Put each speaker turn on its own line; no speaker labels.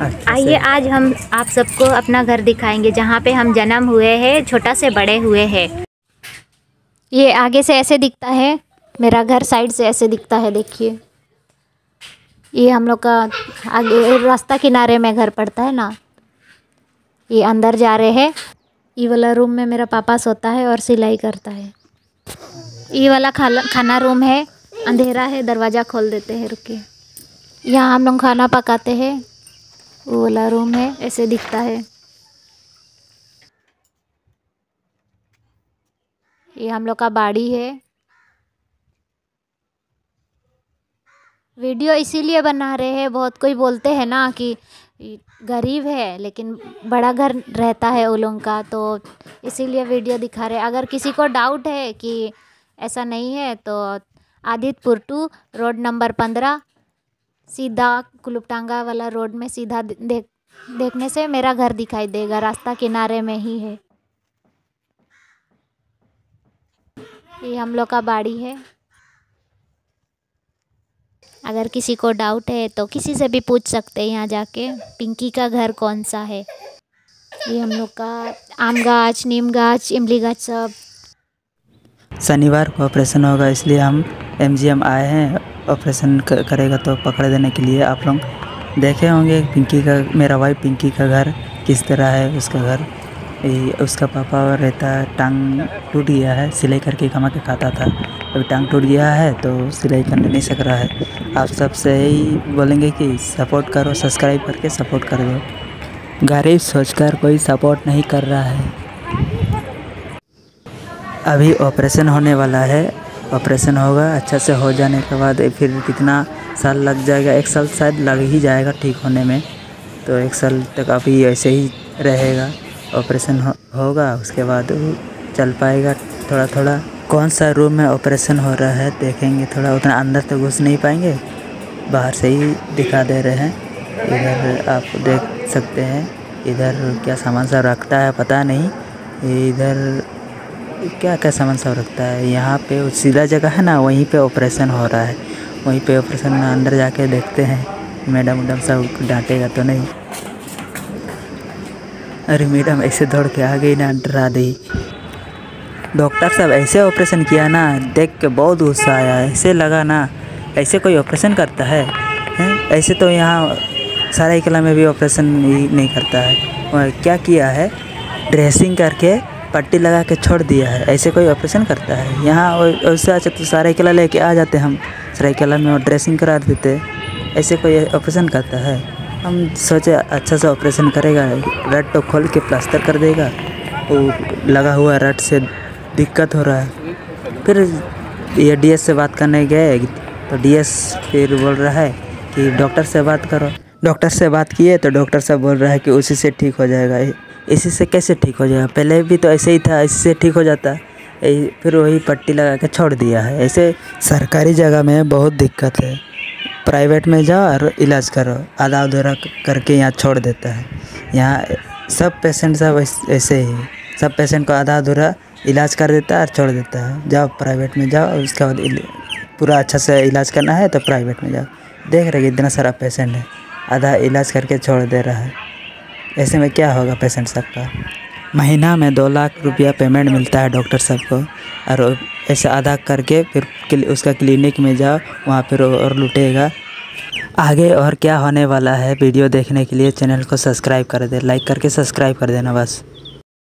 अच्छा
आइए आज हम आप सबको अपना घर दिखाएँगे जहाँ पे हम जन्म हुए हैं छोटा से बड़े हुए हैं। ये आगे से ऐसे दिखता है मेरा घर साइड से ऐसे दिखता है देखिए। ये हम लोग का आगे रास्ता किनारे में घर पड़ता है ना। ये अंदर जा रहे हैं। ये वाला रूम में मेरा पापा सोता है और सिलाई करता है। ये वाला खाना खाना रूम है अंधेरा है दरवाज़ा खोल देते हैं रुकिए। यहाँ हम लोग खाना पकाते हैं। वो वाला रूम है, ऐसे दिखता है। ये हम लोग का बाड़ी है। वीडियो इसीलिए बना रहे हैं, बहुत कोई बोलते हैं ना कि गरीब है, लेकिन बड़ा घर रहता है उन लोगों का तो इसीलिए वीडियो दिखा रहे अगर किसी को डाउट है कि ऐसा नहीं है तो आदित्यपुर टू रोड नंबर पंद्रह सीधा कुलुपटांगा वाला रोड में सीधा देख, देखने से मेरा घर दिखाई देगा, रास्ता किनारे में ही है। ये हम लोग का बाड़ी है। अगर किसी को डाउट है तो किसी से भी पूछ सकते हैं यहाँ जाके, पिंकी का घर कौन सा है? ये हम लोग का आम गाछ, नीम गाछ, इमली गाछ सब।
शनिवार को ऑपरेशन होगा, इसलिए हम एमजीएम आए हैं। ऑपरेशन करेगा तो पकड़ देने के लिए आप लोग देखे होंगे पिंकी का, मेरा वाइफ पिंकी का घर, किस तरह है उसका घर। उसका पापा रहता है, टांग टूट गया है, सिलाई करके कमा के खाता था। अभी टांग टूट गया है तो सिलाई करने नहीं सक रहा है। आप सबसे यही बोलेंगे कि सपोर्ट करो सब्सक्राइब करके सपोर्ट कर दो। गरीब सोचकर कोई सपोर्ट नहीं कर रहा है। अभी ऑपरेशन होने वाला है। ऑपरेशन होगा अच्छा से हो जाने के बाद फिर कितना साल लग जाएगा? एक साल शायद लग ही जाएगा ठीक होने में। तो एक साल तक अभी ऐसे ही रहेगा। ऑपरेशन हो, होगा उसके बाद चल पाएगा थोड़ा थोड़ा। कौन सा रूम में ऑपरेशन हो रहा है देखेंगे थोड़ा उतना अंदर तो घुस नहीं पाएँगे। बाहर से ही दिखा दे रहे हैं। इधर आप देख सकते हैं इधर क्या सामान सब रखता है पता नहीं। इधर क्या क्या सामान सब रखता है? यहाँ पे सीधा जगह है ना, वहीं पे ऑपरेशन हो रहा है। वहीं पे ऑपरेशन में अंदर जाके देखते हैं। मैडम उडम सब डांटेगा तो नहीं। अरे मैडम, ऐसे दौड़ के आ गई ना, डरा दी। डॉक्टर साहब, ऐसे ऑपरेशन किया ना, देख के बहुत गुस्सा आया। ऐसे लगा ना, ऐसे कोई ऑपरेशन करता है? हैं? ऐसे तो यहाँ सारा किला में भी ऑपरेशन नहीं करता है। और क्या किया है? ड्रेसिंग करके पट्टी लगा के छोड़ दिया है। ऐसे कोई ऑपरेशन करता है? यहाँ वैसे अच्छा तो सारा किला लेके आ जाते हम। किला में ड्रेसिंग करा देते। ऐसे कोई ऑपरेशन करता है? हम सोचे अच्छा सा ऑपरेशन करेगा। रट तो खोल के प्लास्टर कर देगा। वो लगा हुआ रट से दिक्कत हो रहा है। फिर ये डीएस से बात करने गए। तो डीएस फिर बोल रहा है कि डॉक्टर से बात करो। डॉक्टर से बात किए तो डॉक्टर साहब बोल रहा है कि उसी से ठीक हो जाएगा। इसी से कैसे ठीक हो जाएगा? पहले भी तो ऐसे ही था, इसी से ठीक हो जाता। फिर वही पट्टी लगा के छोड़ दिया है। ऐसे सरकारी जगह में बहुत दिक्कत है। प्राइवेट में जाओ और इलाज करो। आधा अधूरा करके यहाँ छोड़ देता है। यहाँ सब पेशेंट सब ऐसे ही। सब पेशेंट को आधा अधूरा इलाज कर देता है और छोड़ देता है। जाओ प्राइवेट में जाओ, उसके बाद पूरा अच्छा से इलाज करना है तो प्राइवेट में जाओ। देख रहे इतना सारा पेशेंट है। आधा इलाज करके छोड़ दे रहा है। ऐसे में क्या होगा पेशेंट सबका महीना में दो लाख रुपया पेमेंट मिलता है डॉक्टर साहब को। और ऐसे अदा करके फिर उसका क्लिनिक में जाओ, वहाँ फिर और लुटेगा। आगे और क्या होने वाला है? वीडियो देखने के लिए चैनल को सब्सक्राइब कर दे लाइक करके सब्सक्राइब कर देना बस।